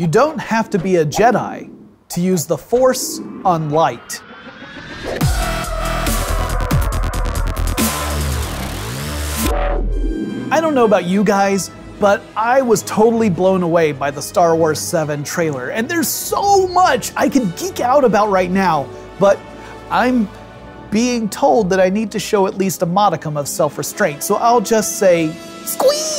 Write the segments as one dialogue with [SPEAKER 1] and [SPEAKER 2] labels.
[SPEAKER 1] You don't have to be a Jedi to use the Force on light. I don't know about you guys, but I was totally blown away by the Star Wars 7 trailer, and there's so much I can geek out about right now, but I'm being told that I need to show at least a modicum of self restraint, so I'll just say, squeeze!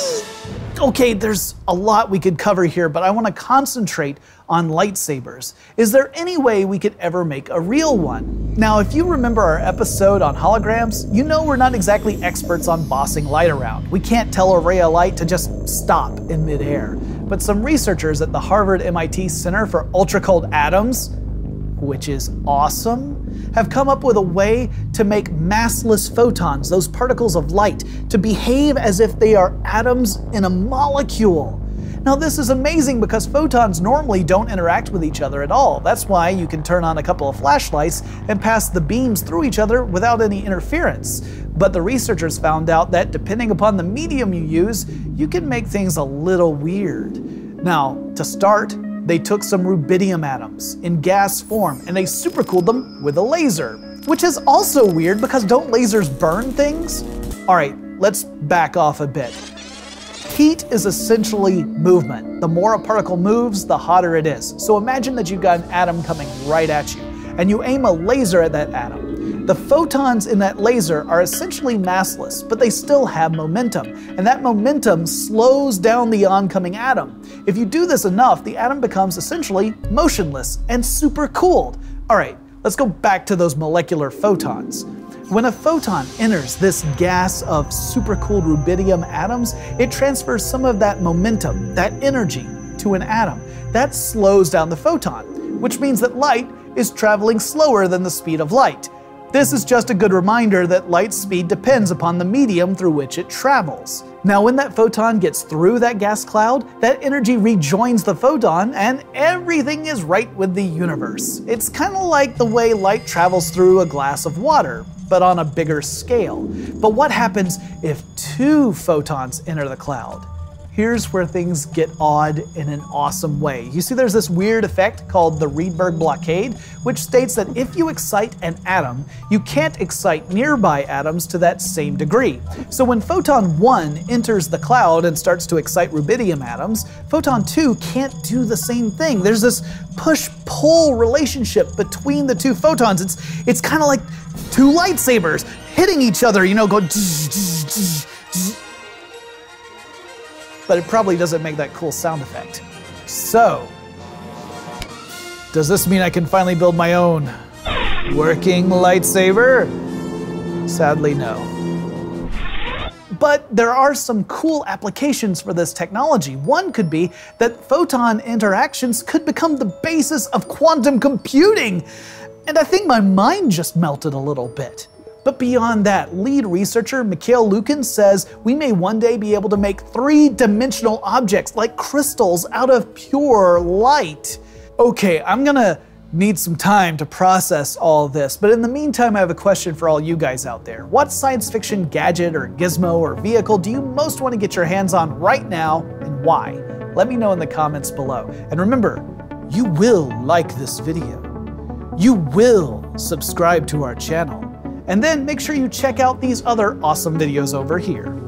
[SPEAKER 1] Okay, there's a lot we could cover here, but I want to concentrate on lightsabers. Is there any way we could ever make a real one? Now, if you remember our episode on holograms, you know we're not exactly experts on bossing light around. We can't tell a ray of light to just stop in midair. But some researchers at the Harvard MIT Center for Ultra Cold Atoms, which is awesome, have come up with a way to make massless photons, those particles of light, to behave as if they are atoms in a molecule. Now, this is amazing because photons normally don't interact with each other at all. That's why you can turn on a couple of flashlights and pass the beams through each other without any interference. But the researchers found out that depending upon the medium you use, you can make things a little weird. Now, to start, they took some rubidium atoms in gas form and they supercooled them with a laser. Which is also weird because don't lasers burn things? Alright, let's back off a bit. Heat is essentially movement. The more a particle moves, the hotter it is. So imagine that you've got an atom coming right at you, and you aim a laser at that atom. The photons in that laser are essentially massless, but they still have momentum, and that momentum slows down the oncoming atom. If you do this enough, the atom becomes essentially motionless and super cooled. All right, let's go back to those molecular photons. When a photon enters this gas of supercooled rubidium atoms, it transfers some of that momentum, that energy, to an atom. That slows down the photon, which means that light is traveling slower than the speed of light. This is just a good reminder that light speed depends upon the medium through which it travels. Now, when that photon gets through that gas cloud, that energy rejoins the photon and everything is right with the universe. It's kind of like the way light travels through a glass of water, but on a bigger scale. But what happens if two photons enter the cloud? Here's where things get odd in an awesome way. You see, there's this weird effect called the Rydberg blockade, which states that if you excite an atom, you can't excite nearby atoms to that same degree. So when photon 1 enters the cloud and starts to excite rubidium atoms, photon 2 can't do the same thing. There's this push-pull relationship between the two photons. It's, it's kind of like two lightsabers hitting each other, you know, go but it probably doesn't make that cool sound effect. So, does this mean I can finally build my own working lightsaber? Sadly, no. But there are some cool applications for this technology. One could be that photon interactions could become the basis of quantum computing. And I think my mind just melted a little bit. But beyond that, lead researcher Mikhail Lukin says we may one day be able to make three-dimensional objects like crystals out of pure light. Okay, I'm gonna need some time to process all this, but in the meantime, I have a question for all you guys out there. What science fiction gadget or gizmo or vehicle do you most want to get your hands on right now and why? Let me know in the comments below. And remember, you will like this video. You will subscribe to our channel. And then make sure you check out these other awesome videos over here.